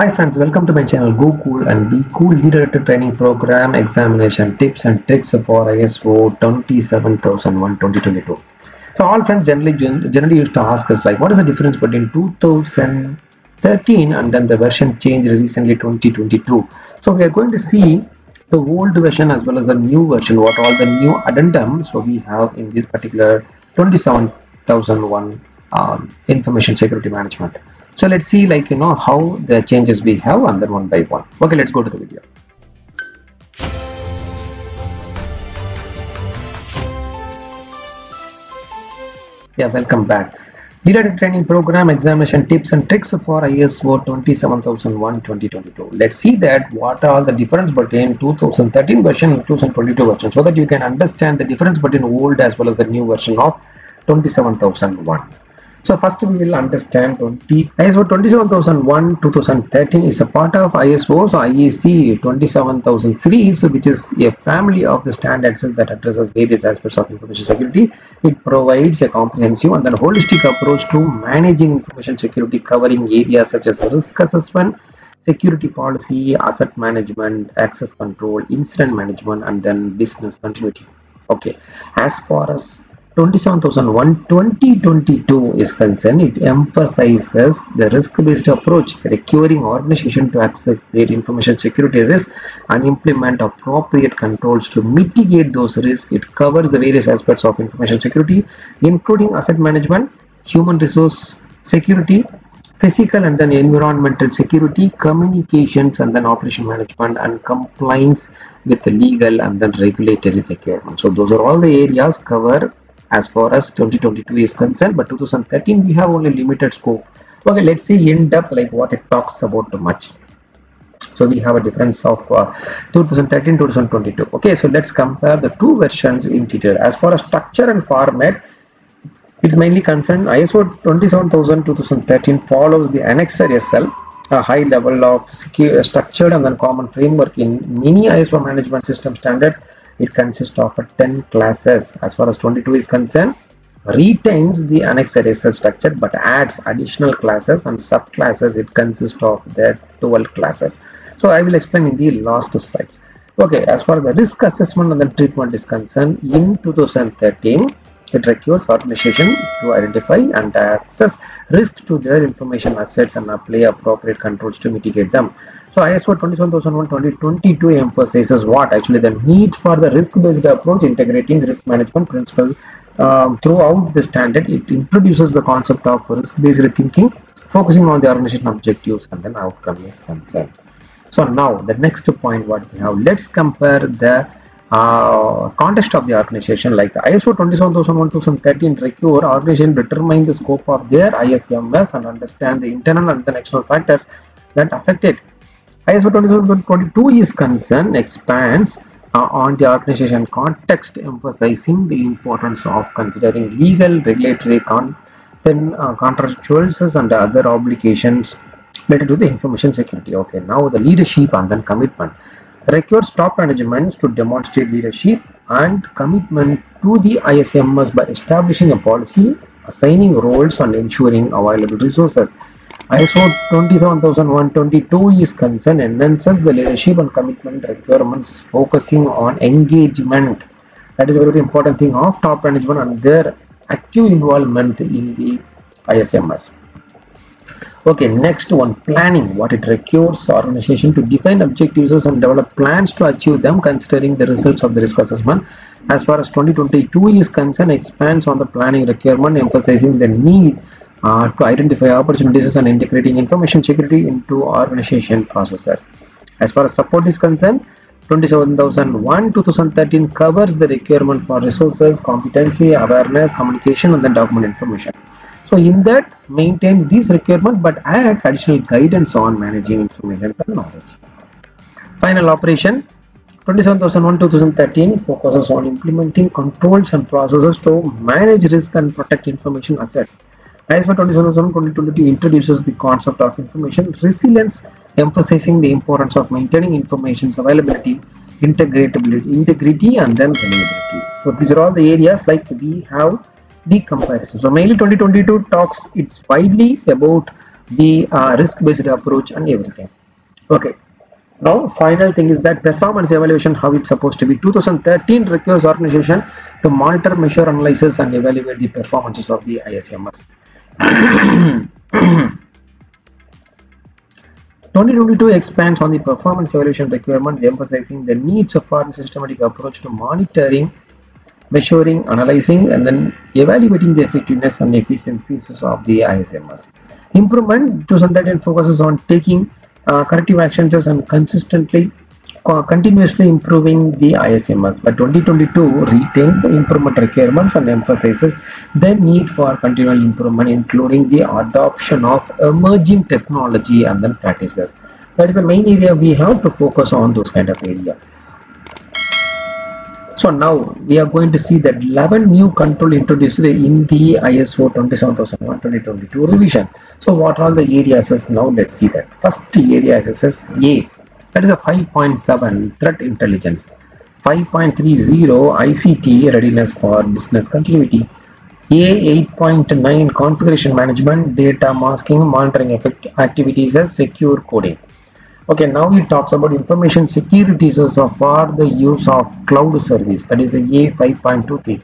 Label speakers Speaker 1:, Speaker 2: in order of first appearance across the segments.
Speaker 1: Hi friends, welcome to my channel Go Cool and Be Cool Leader to Training Program Examination Tips and Tricks for ISO 27001 2022. So all friends generally generally used to ask us like what is the difference between 2013 and then the version changed recently 2022. So we are going to see the old version as well as the new version what all the new addendums so we have in this particular 27001 um, information security management so let's see like you know how the changes we have and then one by one. Okay let's go to the video. Yeah welcome back. Leader training program examination tips and tricks for ISO 27001 2022 let's see that what are the difference between 2013 version and 2022 version so that you can understand the difference between old as well as the new version of 27001 so first we will understand 20 ISO 27001 2013 is a part of ISO so IEC 27003 so which is a family of the standards that addresses various aspects of information security. It provides a comprehensive and then holistic approach to managing information security covering areas such as risk assessment, security policy, asset management, access control, incident management and then business continuity. Okay, as far as 27001 2022 is concerned, it emphasizes the risk-based approach, requiring organization to access their information security risk and implement appropriate controls to mitigate those risks. It covers the various aspects of information security, including asset management, human resource security, physical and then environmental security, communications and then operation management and compliance with the legal and then regulatory requirements. So those are all the areas covered as far as 2022 is concerned but 2013 we have only limited scope. Okay let's see in depth like what it talks about much. So we have a difference of uh, 2013 2022 okay so let's compare the two versions in detail. As far as structure and format it's mainly concerned ISO 27000 2013 follows the annexer SL a high level of secure structured and then common framework in many ISO management system standards it consists of 10 clauses. As far as 22 is concerned retains the annexed SL structure but adds additional clauses and subclasses. It consists of the 12 clauses. So i will explain in the last slides. Okay as far as the risk assessment and the treatment is concerned in 2013 it requires organization to identify and access risk to their information assets and apply appropriate controls to mitigate them so ISO 27001 2022 emphasizes what actually the need for the risk-based approach integrating risk management principle um, throughout the standard. It introduces the concept of risk-based thinking, focusing on the organization objectives and then outcome is concerned. So now the next point what we have, let's compare the uh, context of the organization like ISO 27001 2013 require organization determine the scope of their ISMS and understand the internal and the external factors that affect it ISO 27022 is concerned expands uh, on the organization context, emphasizing the importance of considering legal, regulatory, con then uh, contractuals and other obligations related to the information security. Okay, now the leadership and then commitment requires top management to demonstrate leadership and commitment to the ISMS by establishing a policy, assigning roles, and ensuring available resources. ISO 27001 is concerned enhances the leadership and commitment requirements focusing on engagement. That is a very important thing of top management and their active involvement in the ISMS. Okay, next one planning. What it requires organization to define objectives and develop plans to achieve them considering the results of the risk assessment. As far as 2022 is concerned, expands on the planning requirement, emphasizing the need uh, to identify opportunities and integrating information security into organization processes. As far as support is concerned, 27001 2013 covers the requirement for resources, competency, awareness, communication, and then document information. So in that maintains these requirements but adds additional guidance on managing information and knowledge. Final operation 27001 2013 focuses on implementing controls and processes to manage risk and protect information assets. ISO 27001 introduces the concept of information resilience, emphasizing the importance of maintaining information's availability, integrability, integrity, and then reliability. So these are all the areas like we have the comparison. So mainly 2022 talks it's widely about the uh, risk-based approach and everything. Okay. Now, final thing is that performance evaluation, how it's supposed to be. 2013 requires organization to monitor, measure, analysis, and evaluate the performances of the ISMS. 2022 expands on the performance evaluation requirement, emphasizing the needs for the systematic approach to monitoring, measuring, analyzing, and then evaluating the effectiveness and efficiencies of the ISMS. Improvement 2013 focuses on taking uh, corrective actions and consistently continuously improving the ISMS, but 2022 retains the improvement requirements and emphasizes the need for continual improvement, including the adoption of emerging technology and then practices. That is the main area we have to focus on those kind of area. So now we are going to see that 11 new control introduced in the ISO 27001 2022 revision. So what are the areas is now let's see that. First area is A that is a 5.7 threat intelligence 5.30 ICT readiness for business continuity A 8.9 configuration management data masking monitoring effect activities as secure coding okay now it talks about information security so for the use of cloud service that is a A 5.23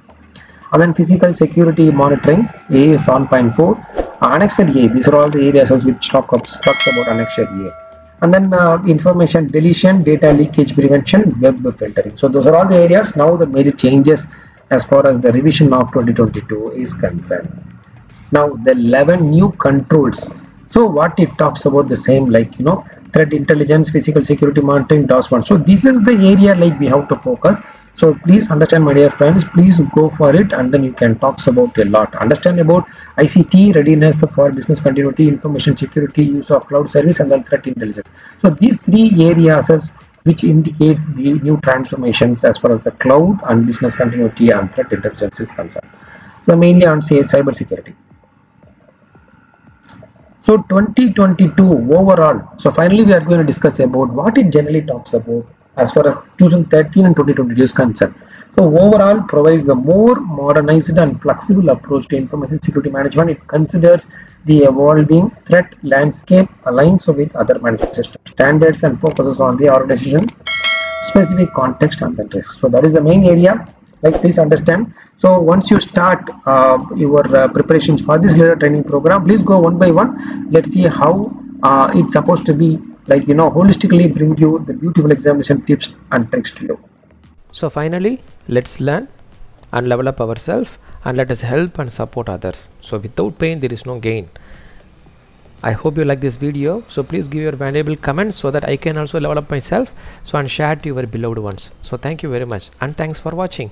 Speaker 1: and then physical security monitoring A 7.4 annexed A these are all the areas which talk, talks about annexed A. And then uh, information deletion data leakage prevention web filtering. So those are all the areas. Now the major changes as far as the revision of 2022 is concerned. Now the 11 new controls. So what it talks about the same like you know threat intelligence physical security monitoring DOS one. So this is the area like we have to focus. So please understand my dear friends please go for it and then you can talk about a lot. Understand about ict readiness for business continuity information security use of cloud service and then threat intelligence. So these three areas is which indicates the new transformations as far as the cloud and business continuity and threat intelligence is concerned. So mainly on say cyber security so 2022 overall so finally we are going to discuss about what it generally talks about as far as 2013 and 2022 is concerned. So overall provides a more modernized and flexible approach to information security management. It considers the evolving threat landscape, aligns with other management standards and focuses on the organization specific context and the risk. So that is the main area like please understand. So once you start uh, your uh, preparations for this leader training program, please go one by one. Let's see how uh, it's supposed to be like you know holistically bring you the beautiful examination tips and tricks to you.
Speaker 2: So finally let's learn and level up ourselves and let us help and support others. So without pain there is no gain. I hope you like this video. So please give your valuable comments so that I can also level up myself. So and share to your beloved ones. So thank you very much and thanks for watching